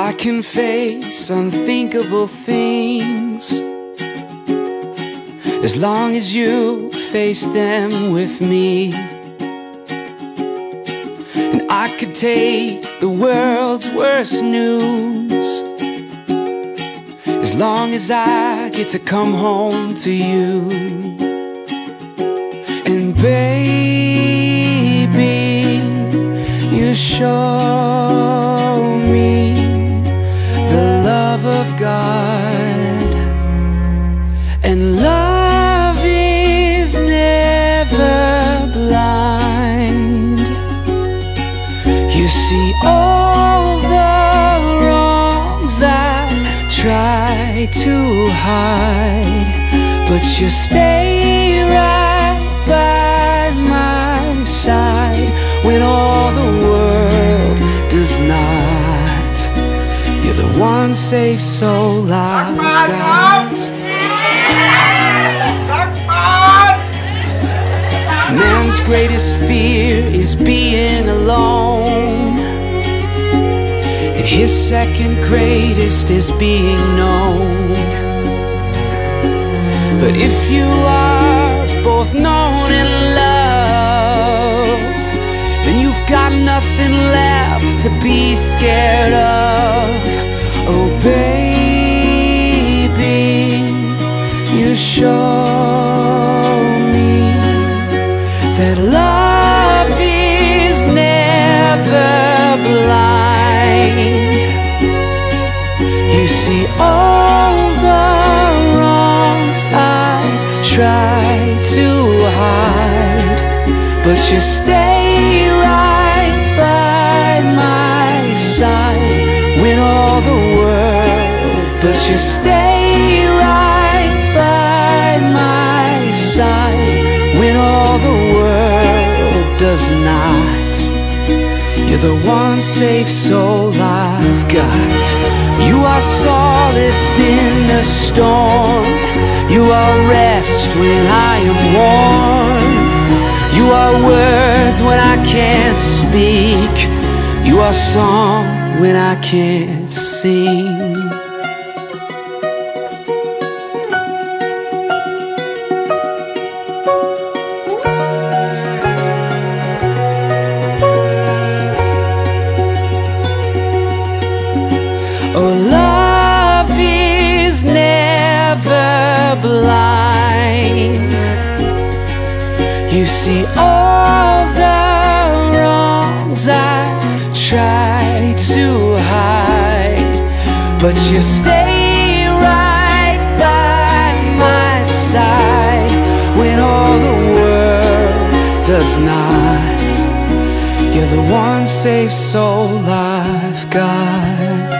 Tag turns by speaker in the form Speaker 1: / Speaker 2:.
Speaker 1: I can face unthinkable things as long as you face them with me. And I could take the world's worst news as long as I get to come home to you. And baby, you show And love is never blind. You see all the wrongs I try to hide, but you stay right by my side when all the world does not. You're the one safe soul I've got. Greatest fear is being alone. And his second greatest is being known. But if you are both known and loved, then you've got nothing left to be scared of. Oh, baby, you show that love is never blind. You see all the wrongs I try to hide, but you stay right by my side when all the world. But you stay right by my side when all the does not. You're the one safe soul I've got. You are solace in the storm. You are rest when I am worn. You are words when I can't speak. You are song when I can't sing. Oh, love is never blind. You see all the wrongs I try to hide, but you stay right by my side when all the world does not. You're the one safe soul I've got.